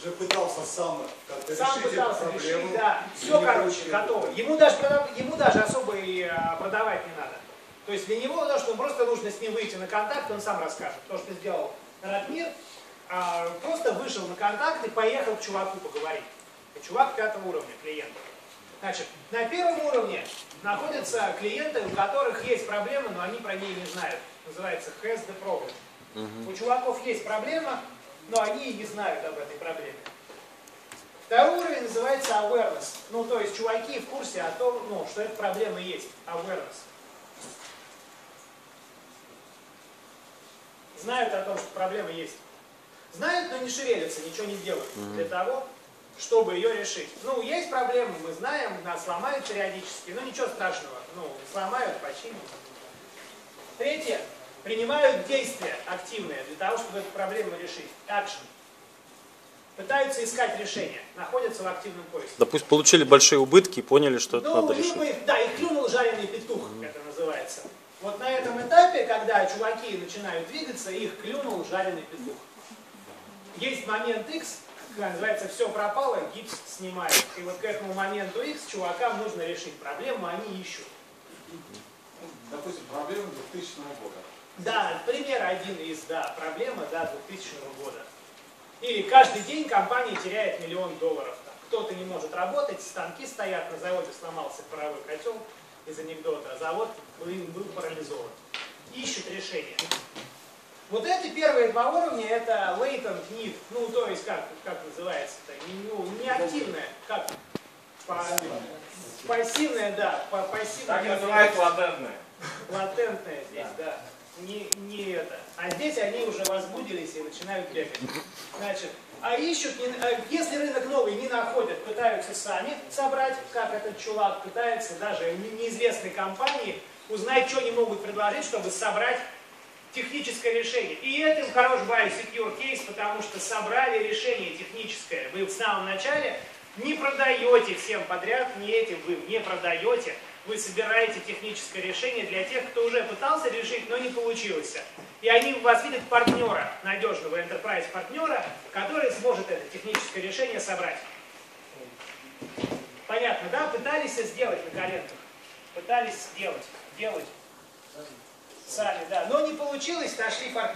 уже пытался сам как-то Сам решить пытался эту проблему. решить, да. Все, короче, готово. Ему даже, ему даже особо и а, продавать не надо. То есть для него, то, что просто нужно с ним выйти на контакт, он сам расскажет. То, что сделал Ратмир, а, просто вышел на контакт и поехал к чуваку поговорить. Чувак пятого уровня, клиент. Значит, на первом уровне находятся клиенты, у которых есть проблемы, но они про нее не знают. Называется has the problem. У чуваков есть проблема, но они и не знают об этой проблеме. Второй уровень называется awareness. Ну, то есть чуваки в курсе о том, ну, что эта проблема есть. Awareness. Знают о том, что проблема есть. Знают, но не шевелятся, ничего не делают для того, чтобы ее решить. Ну, есть проблемы, мы знаем, нас ломают периодически, но ничего страшного. Ну, сломают, починят. Третье. Принимают действия активные для того, чтобы эту проблему решить. Action. Пытаются искать решение, находятся в активном поиске. Допустим, получили большие убытки и поняли, что это Ну, надо либо решить. их, да, их клюнул жареный петух, это называется. Вот на этом этапе, когда чуваки начинают двигаться, их клюнул жареный петух. Есть момент X, когда называется все пропало, гипс снимают. И вот к этому моменту X чувакам нужно решить проблему, они ищут. Допустим, проблема 2000 года. Да, пример один из, да, проблемы, да, 2000 года. Или каждый день компания теряет миллион долларов. Кто-то не может работать, станки стоят, на заводе сломался паровой котел из анекдота, а завод был, был парализован. Ищут решение. Вот эти первые два уровня это latent need, ну то есть как, как называется-то, Не- ну, не активное, как Па- пассивное, да, па- пассивное. Так называется латентное. Латентное здесь, да. Не, не это. А здесь они уже возбудились и начинают бегать. Значит, а ищут, не- а если рынок новый не находят, пытаются сами собрать, как этот чувак пытается даже не- неизвестной компании узнать, что они могут предложить, чтобы собрать техническое решение. И этим хорош BioSecure кейс, потому что собрали решение техническое. Вы в самом начале не продаете всем подряд, не этим вы не продаете, вы собираете техническое решение для тех, кто уже пытался решить, но не получилось. И они у вас видят партнера, надежного enterprise партнера, который сможет это техническое решение собрать. Понятно, да? Пытались сделать на коленках. Пытались сделать, делать сами, да. Но не получилось, нашли партнера.